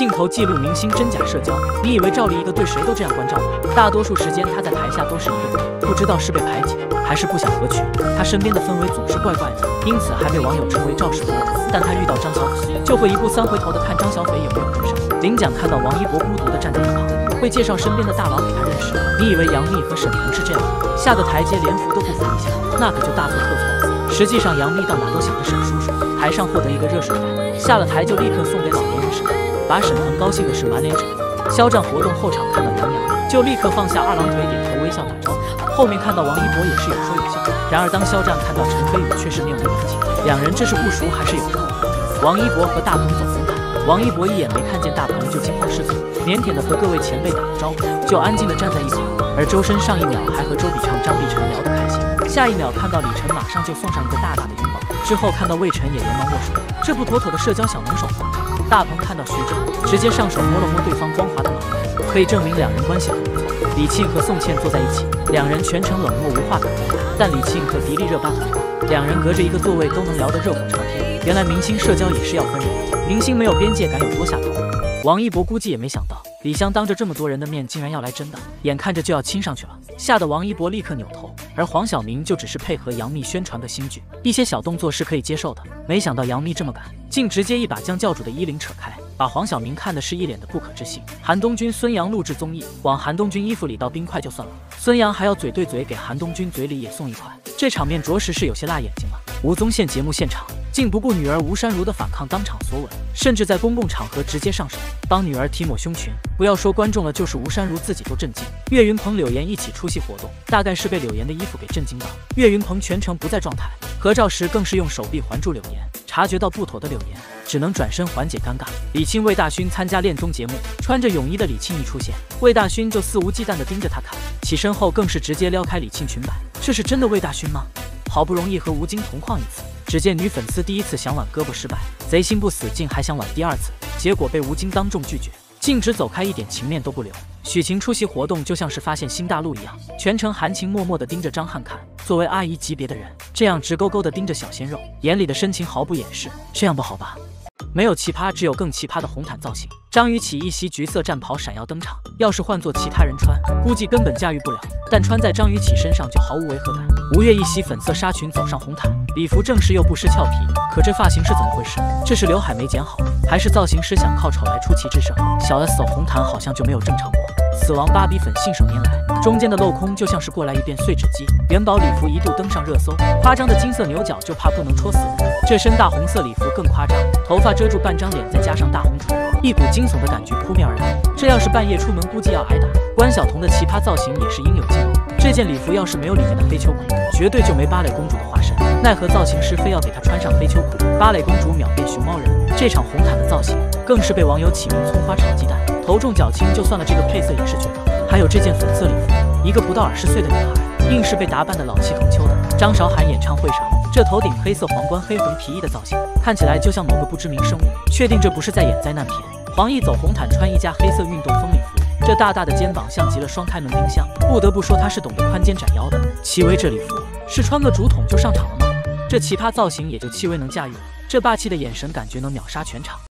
镜头记录明星真假社交，你以为赵丽一个对谁都这样关照吗？大多数时间她在台下都是一个人，不知道是被排挤还是不想合群，她身边的氛围总是怪怪的，因此还被网友称为赵氏孤。但她遇到张小斐，就会一步三回头的看张小斐有没有住手。领奖看到王一博孤独的站在一旁，会介绍身边的大佬给他认识。你以为杨幂和沈腾是这样的，下个台阶连扶都不扶一下，那可就大错特错了。实际上杨幂到哪都想着沈叔叔，台上获得一个热水袋，下了台就立刻送给老年人沈腾。把沈腾高兴的是满脸褶子。肖战活动后场看到杨洋，就立刻放下二郎腿，点头微笑打招呼。后面看到王一博也是有说有笑。然而当肖战看到陈飞宇，却是面无表情。两人这是不熟还是有仇？王一博和大鹏走红毯，王一博一眼没看见大鹏就惊慌失措，腼腆的和各位前辈打个招呼，就安静的站在一旁。而周深上一秒还和周笔畅、张碧晨聊得开心，下一秒看到李晨马上就送上一个大大的拥抱，之后看到魏晨也连忙握手，这不妥妥的社交小能手吗？大鹏看到徐峥，直接上手摸了摸对方光滑的脑袋，可以证明两人关系很不错。李沁和宋茜坐在一起，两人全程冷漠无话可说，但李沁和迪丽热巴很好，两人隔着一个座位都能聊得热火朝天。原来明星社交也是要分人的，明星没有边界感有多下头？王一博估计也没想到，李湘当着这么多人的面竟然要来真的，眼看着就要亲上去了，吓得王一博立刻扭头。而黄晓明就只是配合杨幂宣传个新剧，一些小动作是可以接受的。没想到杨幂这么敢，竟直接一把将教主的衣领扯开，把黄晓明看的是一脸的不可置信。韩东君、孙杨录制综艺，往韩东君衣服里倒冰块就算了，孙杨还要嘴对嘴给韩东君嘴里也送一块，这场面着实是有些辣眼睛了。吴宗宪节目现场，竟不顾女儿吴珊如的反抗，当场索吻，甚至在公共场合直接上手帮女儿提抹胸裙。不要说观众了，就是吴珊如自己都震惊。岳云鹏、柳岩一起出席活动，大概是被柳岩的衣服给震惊到。岳云鹏全程不在状态，合照时更是用手臂环住柳岩。察觉到不妥的柳岩，只能转身缓解尴尬。李沁、魏大勋参加恋综节目，穿着泳衣的李沁一出现，魏大勋就肆无忌惮地盯着他看，起身后更是直接撩开李沁裙摆。这是真的魏大勋吗？好不容易和吴京同框一次，只见女粉丝第一次想挽胳膊失败，贼心不死，竟还想挽第二次，结果被吴京当众拒绝，径直走开，一点情面都不留。许晴出席活动就像是发现新大陆一样，全程含情脉脉地盯着张翰看。作为阿姨级别的人，这样直勾勾地盯着小鲜肉，眼里的深情毫不掩饰，这样不好吧？没有奇葩，只有更奇葩的红毯造型。张雨绮一袭橘色战袍闪耀登场，要是换做其他人穿，估计根本驾驭不了。但穿在张雨绮身上就毫无违和感。吴越一袭粉色纱裙走上红毯，礼服正式又不失俏皮。可这发型是怎么回事？这是刘海没剪好，还是造型师想靠丑来出奇制胜？小 S 走红毯好像就没有正常过。死亡芭比粉信手拈来，中间的镂空就像是过来一遍碎纸机。元宝礼服一度登上热搜，夸张的金色牛角就怕不能戳死人。这身大红色礼服更夸张，头发遮住半张脸，再加上大红唇，一股惊悚的感觉扑面而来。这要是半夜出门，估计要挨打。关晓彤的奇葩造型也是应有尽有，这件礼服要是没有里面的黑秋裤，绝对就没芭蕾公主的化身。奈何造型师非要给她穿上黑秋裤，芭蕾公主秒变熊猫人。这场红毯的造型更是被网友起名“葱花炒鸡蛋”。头重脚轻，就算了，这个配色也是绝了。还有这件粉色礼服，一个不到二十岁的女孩，硬是被打扮的老气横秋的。张韶涵演唱会上，这头顶黑色皇冠、黑红皮衣的造型，看起来就像某个不知名生物。确定这不是在演灾难片？黄奕走红毯，穿一件黑色运动风礼服，这大大的肩膀像极了双开门冰箱。不得不说，他是懂得宽肩窄腰的。戚薇这礼服是穿个竹筒就上场了吗？这奇葩造型也就戚薇能驾驭了，这霸气的眼神感觉能秒杀全场。